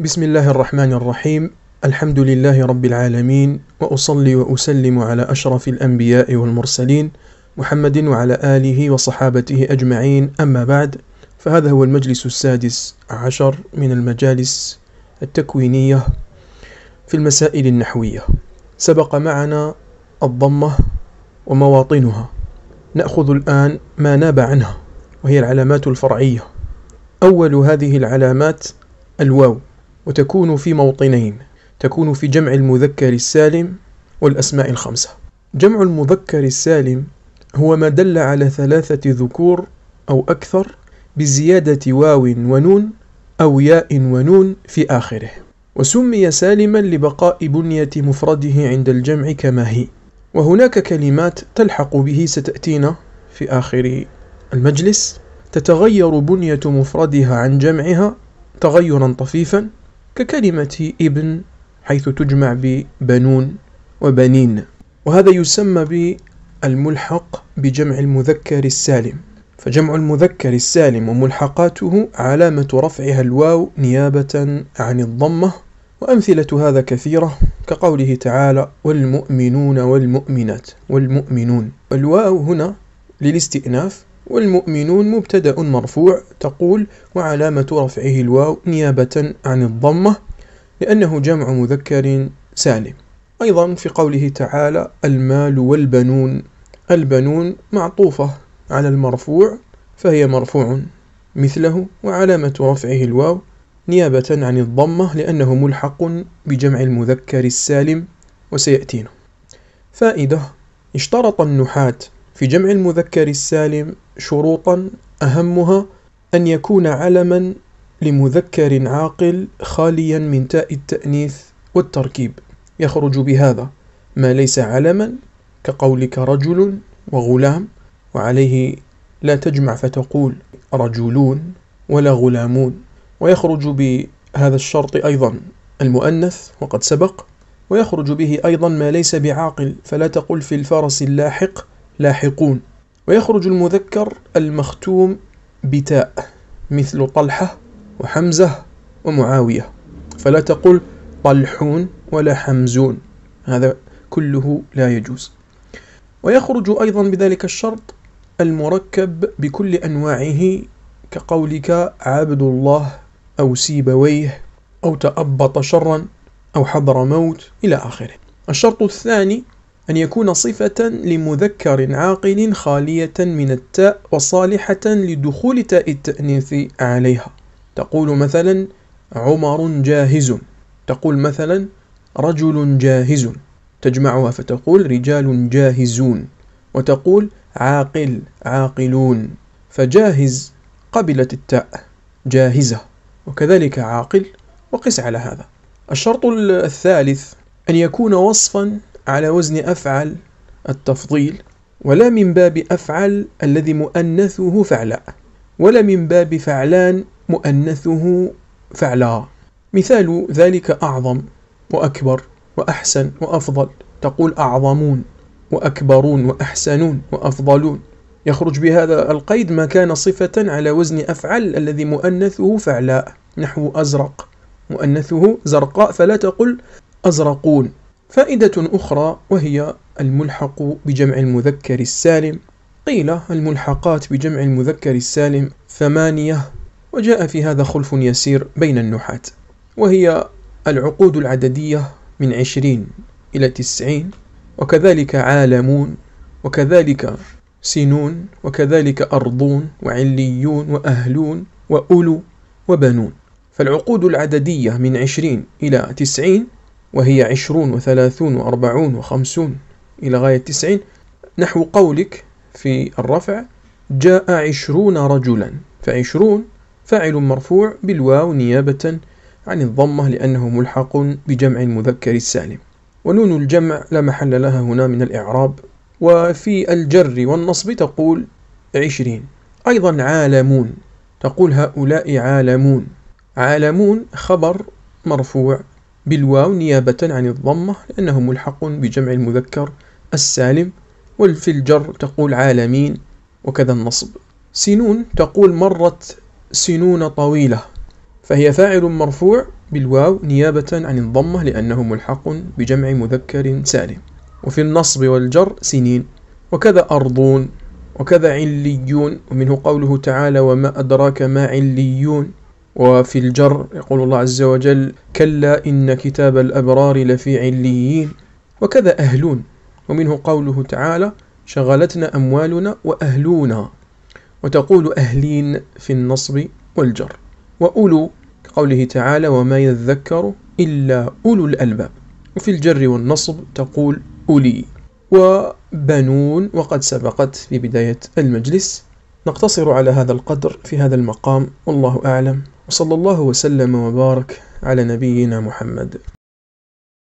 بسم الله الرحمن الرحيم الحمد لله رب العالمين واصلي واسلم على اشرف الانبياء والمرسلين محمد وعلى اله وصحابته اجمعين اما بعد فهذا هو المجلس السادس عشر من المجالس التكوينيه في المسائل النحويه سبق معنا الضمه ومواطنها ناخذ الان ما ناب عنها وهي العلامات الفرعيه اول هذه العلامات الواو وتكون في موطنين تكون في جمع المذكر السالم والأسماء الخمسة. جمع المذكر السالم هو ما دل على ثلاثة ذكور أو أكثر بزيادة واو ونون أو ياء ونون في آخره. وسمي سالما لبقاء بنية مفرده عند الجمع كما هي. وهناك كلمات تلحق به ستأتينا في آخر المجلس. تتغير بنية مفردها عن جمعها تغيرا طفيفا. ككلمة ابن حيث تجمع ببنون وبنين. وهذا يسمى بالملحق بجمع المذكر السالم. فجمع المذكر السالم وملحقاته علامة رفعها الواو نيابة عن الضمة وأمثلة هذا كثيرة كقوله تعالى والمؤمنون والمؤمنات والمؤمنون. الواو هنا للاستئناف والمؤمنون مبتدأ مرفوع تقول وعلامة رفعه الواو نيابة عن الضمة لأنه جمع مذكر سالم. أيضا في قوله تعالى المال والبنون البنون معطوفة على المرفوع فهي مرفوع مثله وعلامة رفعه الواو نيابة عن الضمة لأنه ملحق بجمع المذكر السالم وسيأتينا فائدة اشترط النحاة في جمع المذكر السالم شروطا أهمها أن يكون علما لمذكر عاقل خاليا من تاء التأنيث والتركيب. يخرج بهذا ما ليس علما كقولك رجل وغلام وعليه لا تجمع فتقول رجلون ولا غلامون. ويخرج بهذا الشرط أيضا المؤنث وقد سبق ويخرج به أيضا ما ليس بعاقل. فلا تقل في الفرس اللاحق لاحقون. ويخرج المذكر المختوم بتاء مثل طلحة وحمزة ومعاوية. فلا تقل طلحون ولا حمزون. هذا كله لا يجوز. ويخرج أيضا بذلك الشرط المركب بكل أنواعه كقولك عبد الله أو سيبويه أو تأبط شرا أو حضر موت إلى آخره. الشرط الثاني أن يكون صفة لمذكر عاقل خالية من التاء وصالحة لدخول تاء التأنيث عليها. تقول مثلا عمر جاهز. تقول مثلا رجل جاهز. تجمعها فتقول رجال جاهزون. وتقول عاقل عاقلون. فجاهز قبلت التاء جاهزة. وكذلك عاقل وقس على هذا. الشرط الثالث أن يكون وصفا على وزن أفعل التفضيل ولا من باب أفعل الذي مؤنثه فعلاء ولا من باب فعلان مؤنثه فعلا. مثال ذلك أعظم وأكبر وأحسن وأفضل. تقول أعظمون وأكبرون وأحسنون وأفضلون. يخرج بهذا القيد ما كان صفة على وزن أفعل الذي مؤنثه فعلاء نحو أزرق. مؤنثه زرقاء فلا تقل أزرقون. فائدة أخرى وهي الملحق بجمع المذكر السالم. قيل الملحقات بجمع المذكر السالم ثمانية وجاء في هذا خلف يسير بين النحاة وهي العقود العددية من عشرين إلى تسعين وكذلك عالمون وكذلك سنون وكذلك أرضون وعليون وأهلون وأولو وبنون. فالعقود العددية من عشرين إلى تسعين وهي عشرون وثلاثون وأربعون وخمسون إلى غاية تسعين نحو قولك في الرفع جاء عشرون رجلا. فعشرون فاعل مرفوع بالواو نيابة عن الضمة لأنه ملحق بجمع المذكر السالم. ونون الجمع لا محل لها هنا من الإعراب. وفي الجر والنصب تقول عشرين. أيضا عالمون. تقول هؤلاء عالمون. عالمون خبر مرفوع. بالواو نيابة عن الضمة لأنه ملحق بجمع المذكر السالم وفي الجر تقول عالمين وكذا النصب. سنون تقول مرت سنون طويلة فهي فاعل مرفوع بالواو نيابة عن الضمة لأنه ملحق بجمع مذكر سالم. وفي النصب والجر سنين وكذا أرضون وكذا عليون ومنه قوله تعالى وما أدراك ما عليون وفي الجر يقول الله عز وجل كلا إن كتاب الأبرار لفي عليين. وكذا أهلون. ومنه قوله تعالى شغلتنا أموالنا وأهلونا. وتقول أهلين في النصب والجر. وأولو كقوله تعالى وما يذكر إلا أولو الألباب. وفي الجر والنصب تقول أولي. وبنون وقد سبقت في بداية المجلس. نقتصر على هذا القدر في هذا المقام والله أعلم. وصلى الله وسلم وبارك على نبينا محمد.